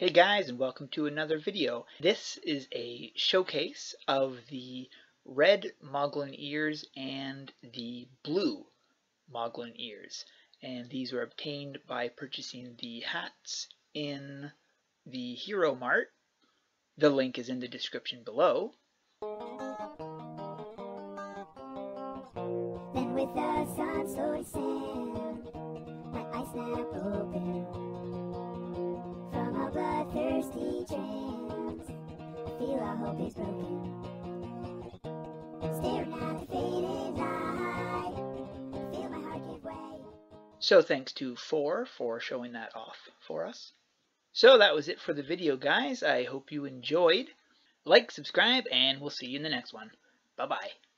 Hey guys and welcome to another video. This is a showcase of the red Moglin ears and the blue Moglin ears. And these were obtained by purchasing the hats in the Hero Mart. The link is in the description below. Then with the sun descend, Hope is broken. So thanks to Fore for showing that off for us. So that was it for the video guys. I hope you enjoyed. Like, subscribe, and we'll see you in the next one. Bye-bye.